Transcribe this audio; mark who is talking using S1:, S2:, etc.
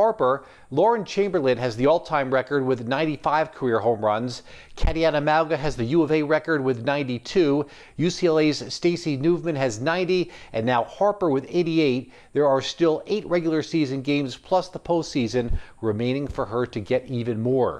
S1: Harper. Lauren Chamberlain has the all-time record with 95 career home runs. Katiyana Mauga has the U of A record with 92. UCLA's Stacey Nuveman has 90, and now Harper with 88. There are still eight regular season games plus the postseason remaining for her to get even more.